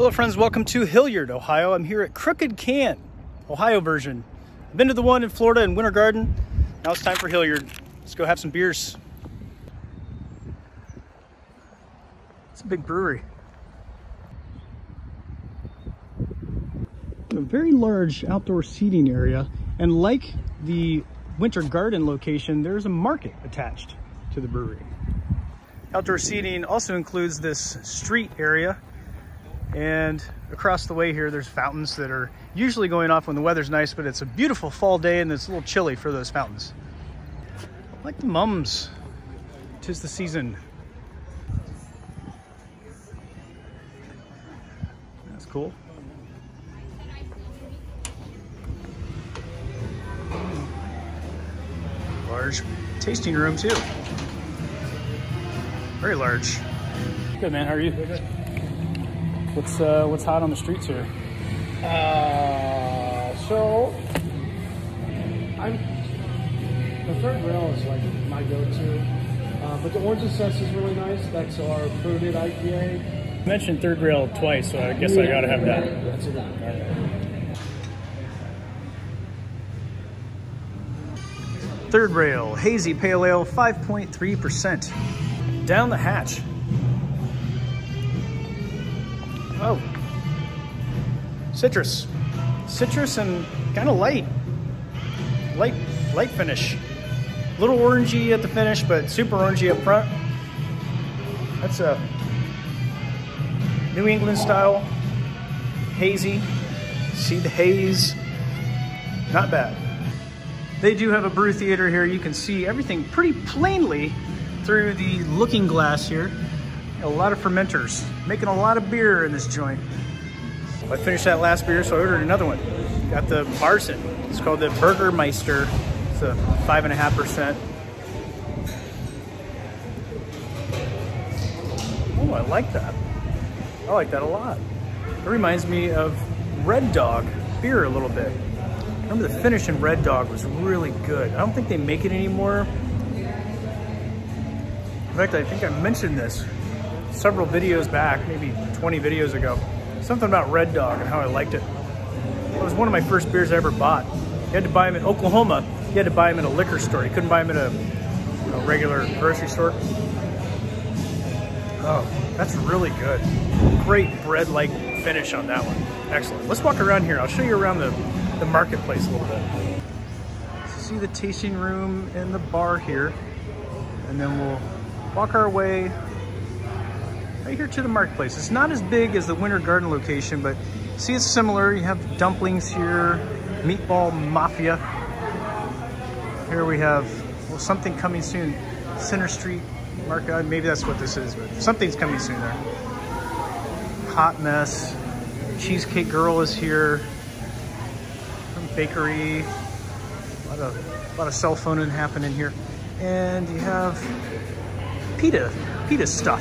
Hello friends, welcome to Hilliard, Ohio. I'm here at Crooked Can, Ohio version. I've been to the one in Florida in Winter Garden. Now it's time for Hilliard. Let's go have some beers. It's a big brewery. A very large outdoor seating area. And like the Winter Garden location, there's a market attached to the brewery. Outdoor seating also includes this street area and across the way here, there's fountains that are usually going off when the weather's nice, but it's a beautiful fall day and it's a little chilly for those fountains. Like the mums, tis the season. That's cool. Large tasting room too. Very large. Good man, how are you? What's uh, what's hot on the streets here? Uh, so I'm the third rail is like my go-to, uh, but the orange is sus is really nice. That's our fruited IPA. You mentioned third rail twice, so I guess I gotta have that. That's a. Third rail, hazy pale ale, 5.3%. Down the hatch. Oh. Citrus. Citrus and kind of light. Light, light finish. A Little orangey at the finish, but super orangey up front. That's a New England style. Hazy. See the haze. Not bad. They do have a brew theater here. You can see everything pretty plainly through the looking glass here. A lot of fermenters, making a lot of beer in this joint. I finished that last beer, so I ordered another one. Got the Marzen. It's called the Burgermeister. It's a five and a half percent. Oh, I like that. I like that a lot. It reminds me of Red Dog beer a little bit. Remember the finish in Red Dog was really good. I don't think they make it anymore. In fact, I think I mentioned this several videos back, maybe 20 videos ago. Something about Red Dog and how I liked it. It was one of my first beers I ever bought. You had to buy them in Oklahoma. You had to buy them in a liquor store. You couldn't buy them in a, regular grocery store. Oh, that's really good. Great bread-like finish on that one. Excellent. Let's walk around here. I'll show you around the, the marketplace a little bit. See the tasting room and the bar here. And then we'll walk our way right here to the marketplace. It's not as big as the Winter Garden location, but see it's similar. You have dumplings here, meatball mafia. Here we have well, something coming soon. Center Street Market, maybe that's what this is, but something's coming soon there. Hot Mess, Cheesecake Girl is here. Bakery, a lot of, a lot of cell phoning happening here. And you have pita, pita stuff.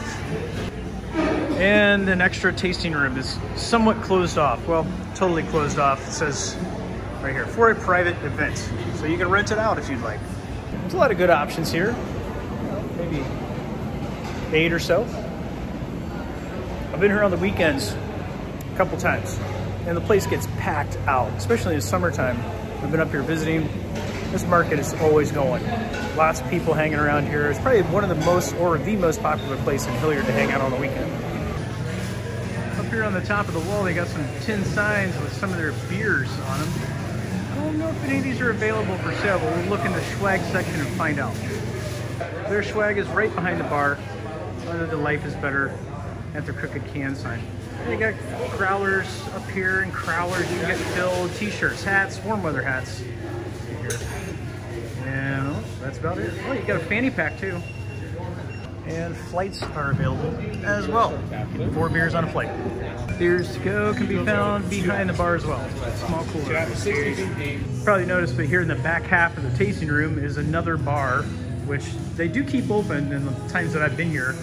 And an extra tasting room is somewhat closed off. Well, totally closed off. It says right here, for a private event. So you can rent it out if you'd like. There's a lot of good options here. Maybe eight or so. I've been here on the weekends a couple times and the place gets packed out, especially in the summertime. I've been up here visiting. This market is always going. Lots of people hanging around here. It's probably one of the most or the most popular place in Hilliard to hang out on the weekend. Here on the top of the wall, they got some tin signs with some of their beers on them. I don't know if any of these are available for sale, but we'll look in the swag section and find out. Their swag is right behind the bar. Under the life is better at the crooked can sign. They got growlers up here and crowlers you can get filled, t-shirts, hats, warm weather hats. And oh, that's about it. Oh, you got a fanny pack too. And flights are available as well. Four beers on a flight. Beers to go can be found behind the bar as well. Small cooler. Probably noticed, but here in the back half of the tasting room is another bar, which they do keep open in the times that I've been here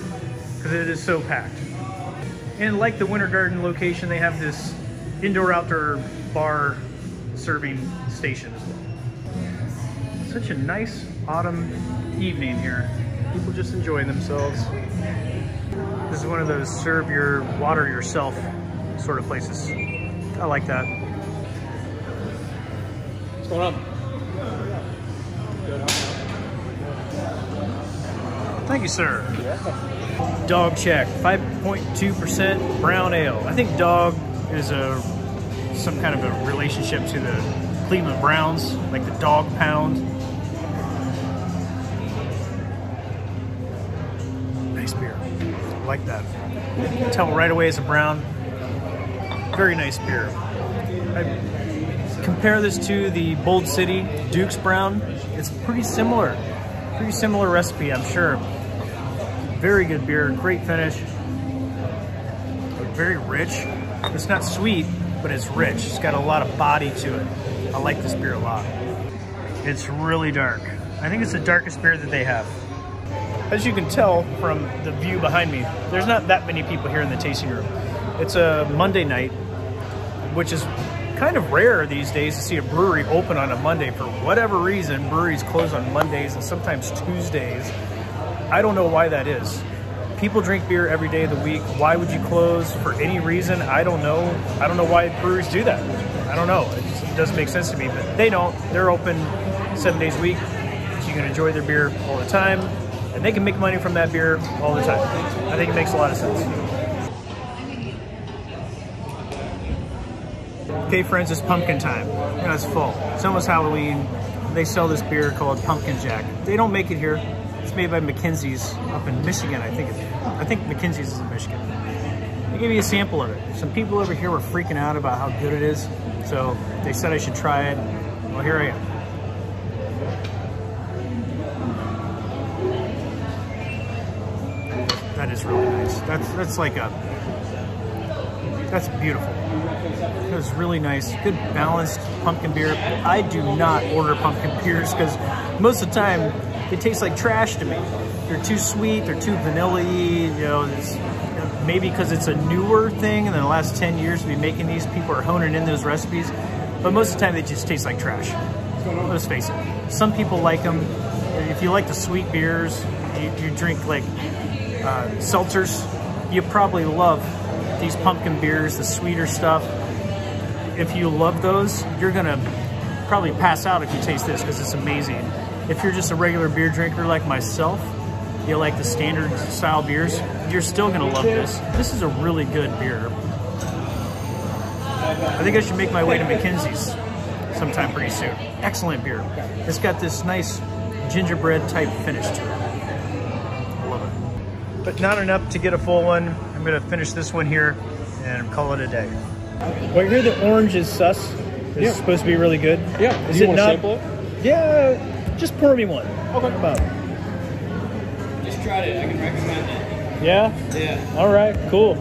because it is so packed. And like the Winter Garden location, they have this indoor-outdoor bar serving station as well. Such a nice autumn evening here. People just enjoying themselves. This is one of those serve your water yourself sort of places. I like that. What's going on? Thank you, sir. Dog check, 5.2% brown ale. I think dog is a some kind of a relationship to the Cleveland Browns, like the dog pound. Like that. You can tell right away it's a brown. Very nice beer. I compare this to the Bold City Duke's Brown. It's pretty similar. Pretty similar recipe, I'm sure. Very good beer, great finish. Very rich. It's not sweet, but it's rich. It's got a lot of body to it. I like this beer a lot. It's really dark. I think it's the darkest beer that they have. As you can tell from the view behind me, there's not that many people here in the tasting room. It's a Monday night, which is kind of rare these days to see a brewery open on a Monday. For whatever reason, breweries close on Mondays and sometimes Tuesdays. I don't know why that is. People drink beer every day of the week. Why would you close for any reason? I don't know. I don't know why breweries do that. I don't know. It, just, it doesn't make sense to me, but they don't. They're open seven days a week. So you can enjoy their beer all the time. And they can make money from that beer all the time. I think it makes a lot of sense. Okay, friends, it's pumpkin time. Yeah, it's full. It's almost Halloween. They sell this beer called Pumpkin Jack. They don't make it here. It's made by McKinsey's up in Michigan, I think. I think McKinsey's is in Michigan. They gave me a sample of it. Some people over here were freaking out about how good it is, so they said I should try it. Well, here I am. That is really nice. That's that's like a that's beautiful. That was really nice. Good balanced pumpkin beer. I do not order pumpkin beers because most of the time it tastes like trash to me. They're too sweet, they're too vanilla-y, you know, it's, maybe because it's a newer thing in the last 10 years to be making these, people are honing in those recipes, but most of the time they just taste like trash. Let's face it. Some people like them. If you like the sweet beers, you, you drink like uh, seltzers, you probably love these pumpkin beers, the sweeter stuff. If you love those, you're gonna probably pass out if you taste this because it's amazing. If you're just a regular beer drinker like myself, you like the standard style beers, you're still gonna love this. This is a really good beer. I think I should make my way to McKinsey's sometime pretty soon. Excellent beer. It's got this nice gingerbread type finish to it. I love it. But not enough to get a full one. I'm gonna finish this one here and call it a day. Well, you hear the orange is sus. It's Yeah. supposed to be really good. Yeah. Is Do you it wanna not? sample it? Yeah. Just pour me one. Okay. About. Just tried it. I can recommend it. Yeah. Yeah. All right. Cool.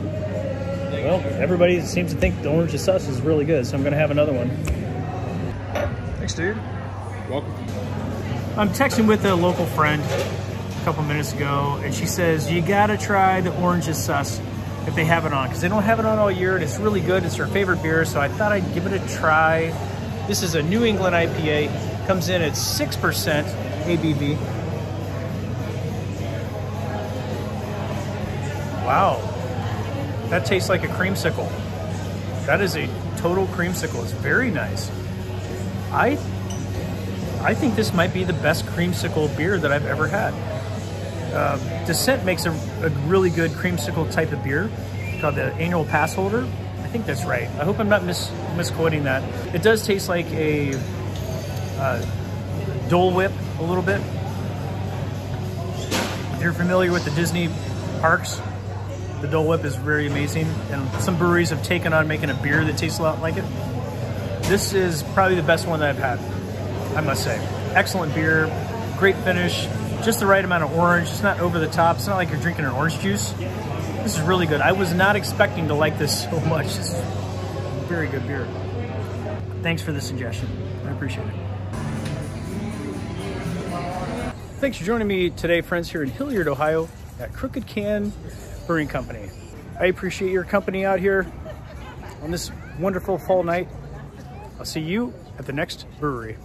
Well, everybody seems to think the orange is sus is really good, so I'm gonna have another one. Thanks, dude. Welcome. I'm texting with a local friend a couple minutes ago, and she says, you gotta try the Orange is Sus if they have it on, because they don't have it on all year, and it's really good. It's her favorite beer, so I thought I'd give it a try. This is a New England IPA, comes in at 6% ABV. Wow, that tastes like a creamsicle. That is a total creamsicle. It's very nice. I I think this might be the best creamsicle beer that I've ever had. Uh, Descent makes a, a really good creamsicle type of beer called the Annual Pass Holder. I think that's right. I hope I'm not mis misquoting that. It does taste like a uh, Dole Whip a little bit. If you're familiar with the Disney parks, the Dole Whip is very amazing, and some breweries have taken on making a beer that tastes a lot like it. This is probably the best one that I've had. I must say. Excellent beer, great finish, just the right amount of orange. It's not over the top. It's not like you're drinking an orange juice. This is really good. I was not expecting to like this so much. This is very good beer. Thanks for the suggestion. I appreciate it. Thanks for joining me today, friends, here in Hilliard, Ohio at Crooked Can Brewing Company. I appreciate your company out here on this wonderful fall night. I'll see you at the next brewery.